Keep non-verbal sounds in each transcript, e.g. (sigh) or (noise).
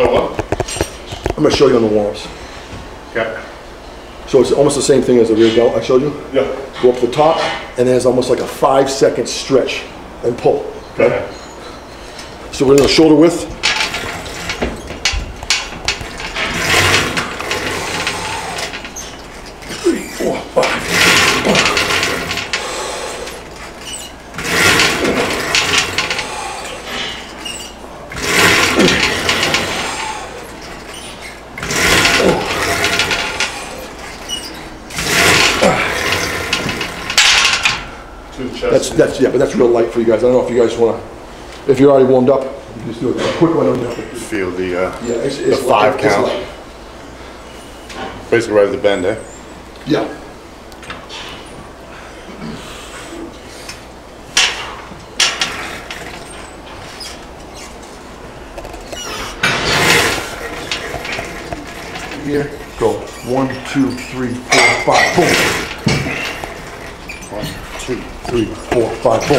Oh, what? I'm gonna show you on the warm-ups. Okay. So it's almost the same thing as the rear delt I showed you. Yeah. Go up the top, and then it's almost like a five-second stretch and pull. Okay. So we're gonna shoulder width. That's, that's, yeah, but that's real light for you guys. I don't know if you guys wanna, if you're already warmed up, you just do a quick one. on the- Feel the, uh, Yeah, it's, the it's. five it's count. light. Basically right at the bend, eh? Yeah. Here, go. One, two, three, four, five, boom. Two, three, four, five, boom.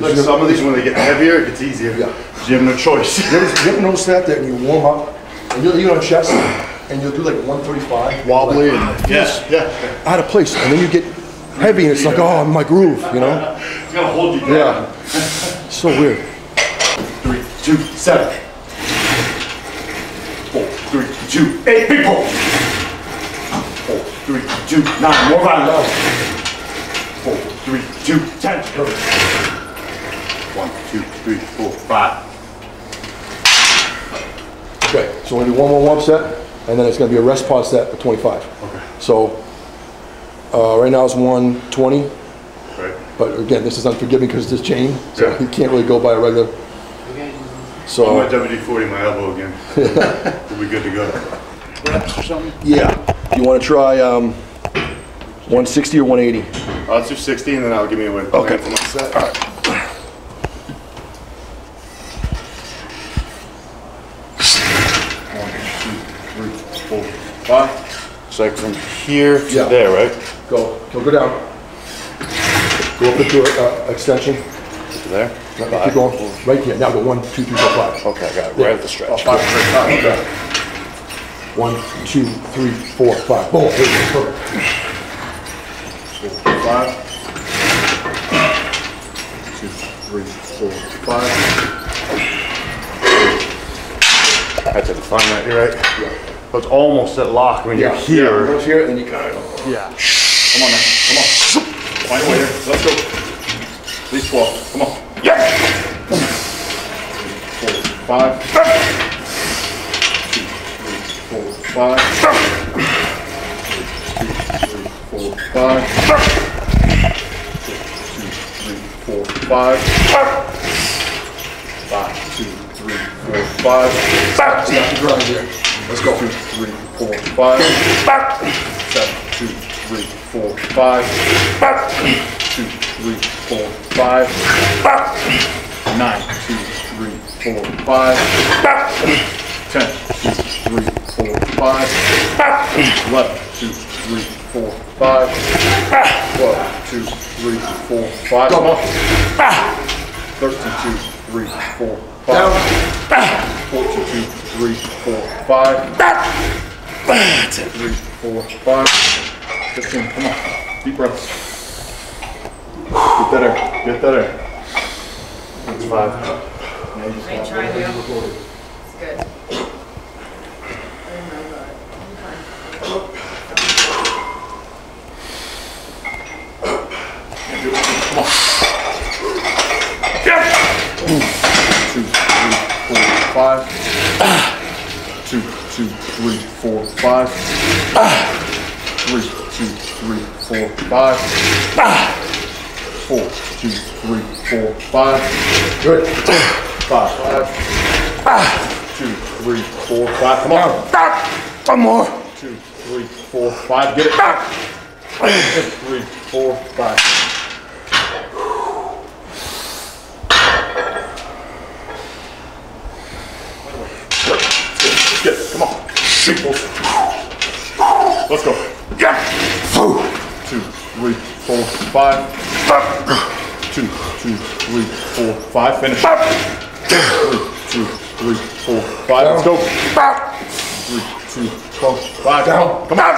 Look, some of these, when they get heavier, it gets easier. Yeah. You have no choice. You ever, you ever notice that, that when you warm up, and you're, you're on chest, and you'll do like 135? Wobbly like, and, yeah, yeah. out of place, and then you get heavy, and it's like, oh, my groove, you know? It's gonna hold you down. Yeah. So weird. Three, two, seven. Four, three, two, eight, big pull. Four, three, two, nine, more violent. Four, three, two, ten. One, two, three, four, five. Okay, so we're gonna do one more warm set, and then it's gonna be a rest pause set for 25. Okay. So, uh, right now it's 120, Right. but again, this is unforgiving because it's this chain, so Yeah. you can't really go by a regular. On my So, WD-40, my elbow again. (laughs) We'll be good to go. Reps or something? yeah, you wanna try, um, 160 or 180? Uh, let's do 60 and then I'll give me a win. Okay. For my set. One, two, three, four, five. So like from here to Yeah. there, right? Go, go, go down. Go up into a, uh, extension. To there? Keep going, right here, now go one, two, three, four, five. Okay, I got it. Right at the Oh, stretch. five, five, okay. One, two, three, four, five. Boom. There you go. Perfect. Five. Two, three, four, five. I had to define that, you're right? Yeah. But it's almost at lock when you're Yeah, here. Goes here, and then you kind of. Yeah. Come on now, come on. Find a way here, let's go. At least 12, come on. Yeah! Four, five. Two, three, four, five. Two, three, four, five. Two, three, four, five. Five, two, three, four, five. Stop the grind here. Let's go. Two, three, four, five. Back. Seven, two, three, four, five. Back. Two, three, four, five. Back. Nine, two, three, four, five. Back. Ten, two, three, four, five. Back. Eleven, two, three, four, five. Back. Twelve, two, three, four, five. Come on. Thirteen, two, three, four, Down. five. Fourteen, two, three, four, five. That's it. Three, four, five. Fifteen, come on. Deep breaths. Get that air. Get that air. That's five. Now you got- try, Leo. It's good. Oh Two, three, four, five. Two, two, three, four, five. Ah. Three, two, three, four, five. Ah. Four, two, three, four, five. Good. Five, five. Ah. Two, three, four, five. Come on. One more. Two, three, four, five. Get it. Three, four, five. Pulse. Let's go. Two, three, four, five. Two, two, three, four, five. Finish. Three, two, three, four, five. Let's go. Three, two, four, five. Down. Come on.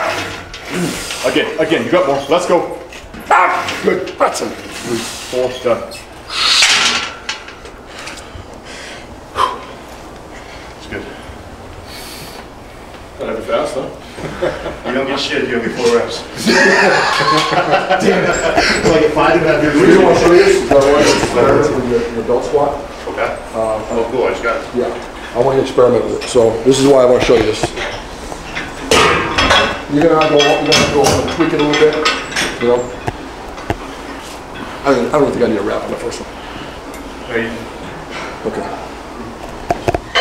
Again, again. You got more. Let's go. Good. That's it. Three, four, done. It's good. Gotta be fast, huh? You don't get shit if you only four reps. Damn it. Like if I didn't have The reason your. I want to show you this is I want to experiment with your, belt squat. Okay. Uh, oh, cool, I just got it. Yeah, I want you to experiment with it. So this is why I want to show you this. You're gonna go, you're gonna go and tweak it a little bit, you know? I don't, I don't think I need a wrap on the first one. Okay.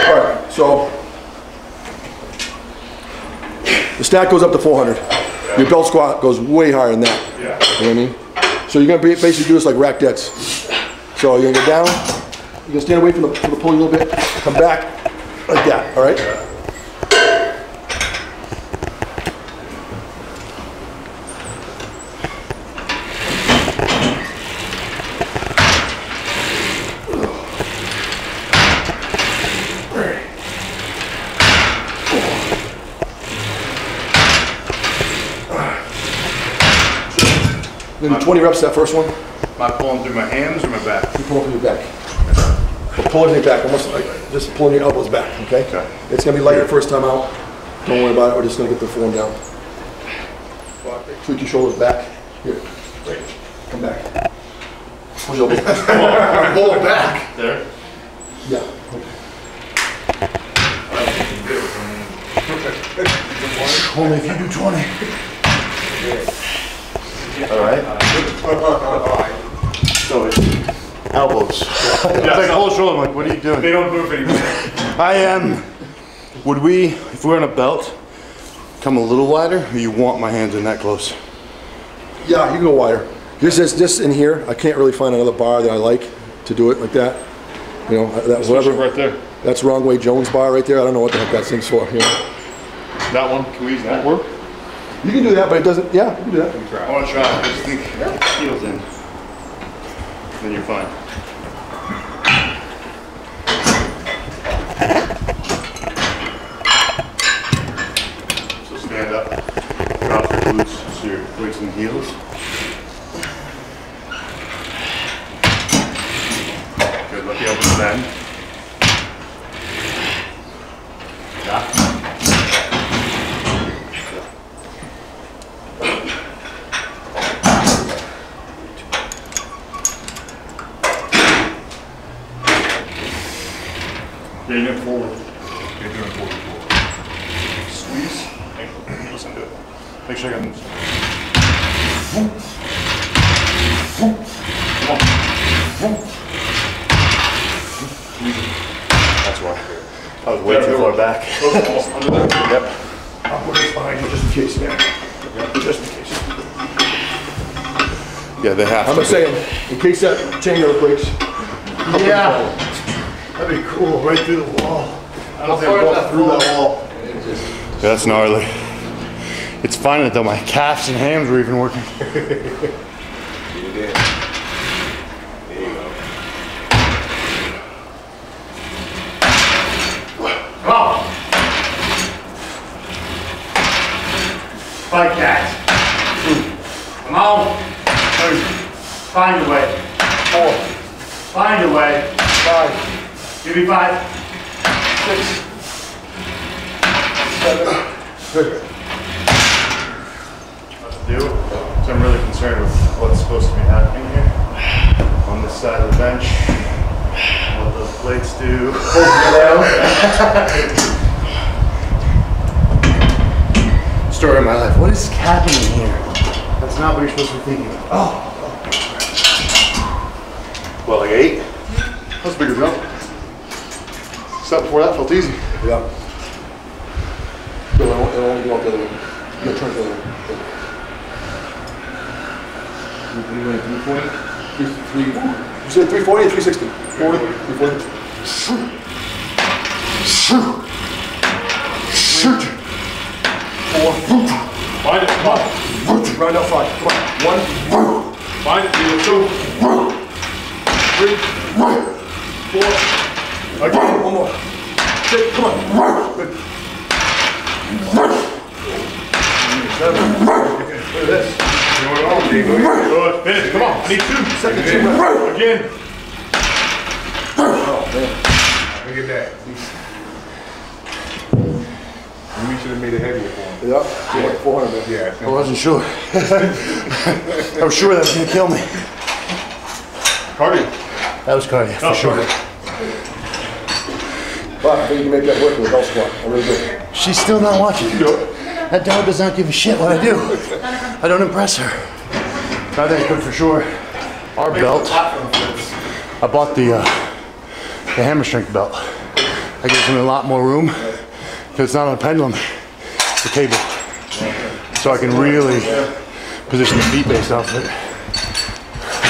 All right, so the stack goes up to 400. Your belt squat goes way higher than that. Yeah. You know what I mean? So you're gonna basically do this like rack deads. So you're gonna go down, you're gonna stand away from the, from the pulley a little bit, come back like that, all right? 20 reps that first one, Am I pulling through my hands or my back? you pull from your back. But pulling your back, almost like just pulling your elbows back, okay? Okay. It's gonna be light your first time out. Don't worry about it, we're just gonna get the form down. Tweak your shoulders back. Here, come back. Push your elbows. Pull it back. There. Yeah. Okay. Only if you do 20. All right. So it's elbows. It's like whole shoulder. I'm like, what are you doing? They don't move anymore. (laughs) I am. Would we, if we're on a belt, come a little wider, or you want my hands in that close? Yeah, you can go wider. This is, this in here, I can't really find another bar that I like to do it like that. You know, that, Push it whatever, right there. that's wrong way Jones bar right there, I don't know what the heck that thing's for, you know. That one. Can we use that? Work? You can do that, but it doesn't, yeah, you can do that. I want to try. Just think heels in. Then you're fine. So stand up, drop your glutes so your weights the heels. Good, let the elbows bend. Yeah. Yeah, you get forward. You're doing 44. Squeeze. Hey, Listen to it. Make sure I got this. That's why. I was way too far back. Yep. I'll put this behind you just in case, man. Just in case. Yeah, they have I'm to. just saying, in case that chain never breaks. Yeah. That'd be cool, right through the wall. I don't think I walked through that wall. Yeah, that's gnarly. It's finding it though, my calves and hams were even working. Fight (laughs) that. Come on. Find a way. Four. Find a way. Five. Give me five. Six. Good. do. So I'm really concerned with what's supposed to be happening here on this side of the bench. What those plates do. (laughs) Story of my life. What is happening here? That's not what you're supposed to be thinking of. Oh. Well, like eight? That's a bigger jump. Step before that felt easy. Yeah. Bill, I won't, I won't go out the other way. You gotta turn the other way. You went three point? Three, three, you said three forty or three sixty? Forty, three forty. four. Find it, come on. Round out five. Come on. One, Find it, Two. three, four. Again, one more. Six, come on. Good. Seven. Look at this. Good. Finish. Come on. I need two. Second two reps. Again. Oh, man. Look at that. We should have made it heavier for him. Yeah, four hundred, man. Yeah. I wasn't sure. (laughs) I was sure that was gonna kill me. Cardio. That was cardio, for Oh, sure. But I think you can make that work with belt squat. I really do. She's still not watching. That dog does not give a shit what I do. I don't impress her. I think could for sure. Our belt. I bought the uh, the hammer strength belt. That gives me a lot more room because it's not on a pendulum. It's a cable, so I can really position the feet based off it.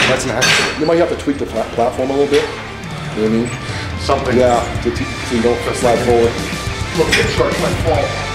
That's nice. You might have to tweak the pla- platform a little bit. You know what I mean? Something. Yeah, to te- so you don't slide forward. Look, hip starts might fall.